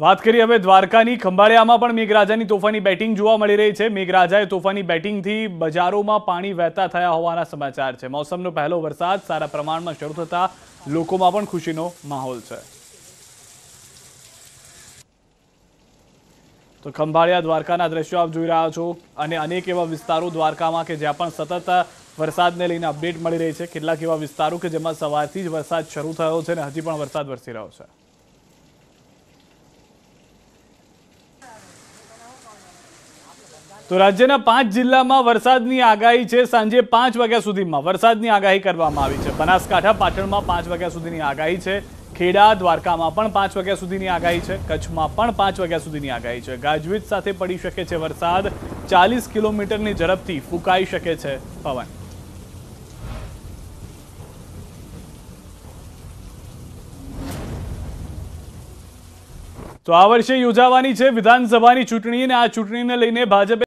વાત કરીએ હવે દ્વારકાની. ખંભાળિયામાં પણ મેઘરાજાની તોફાની બેટિંગ જોવા મળી રહી છે. મેઘરાજાએ તોફાની બેટિંગથી બજારોમાં પાણી વહેતા થયા હોવાના સમાચાર છે. મોસમનો પહેલો વરસાદ સારા પ્રમાણમાં શરૂ થતા લોકોમાં પણ ખુશીનો માહોલ છે. તો ખંભાળિયા દ્વારકાના દ્રશ્યો આપ જોઈ રહ્યા છો અને અનેક એવા વિસ્તારો દ્વારકામાં કે જ્યાં પણ સતત વરસાદને લઈને અપડેટ મળી રહી છે. કેટલાક એવા વિસ્તારો કે જેમાં સવારથી જ વરસાદ શરૂ થયો છે અને હજી પણ વરસાદ વરસી રહ્યો છે. તો રાજ્યના પાંચ જિલ્લામાં વરસાદની આગાહી છે. સાંજે પાંચ વાગ્યા સુધીમાં વરસાદની આગાહી કરવામાં આવી છે. બનાસકાંઠા પાટણમાં પાંચ વાગ્યા સુધીની આગાહી છે. ખેડા, દ્વારકામાં પણ પાંચ વાગ્યા સુધીની આગાહી છે. કચ્છમાં પણ પાંચ વાગ્યા સુધીની આગાહી છે. ગાજવીજ સાથે પડી શકે છે વરસાદ. ચાલીસ કિલોમીટરની ઝડપથી ફૂંકાઈ શકે છે પવન. તો આ વર્ષે યોજાવાની છે વિધાનસભાની ચૂંટણી અને આ ચૂંટણીને લઈને ભાજપે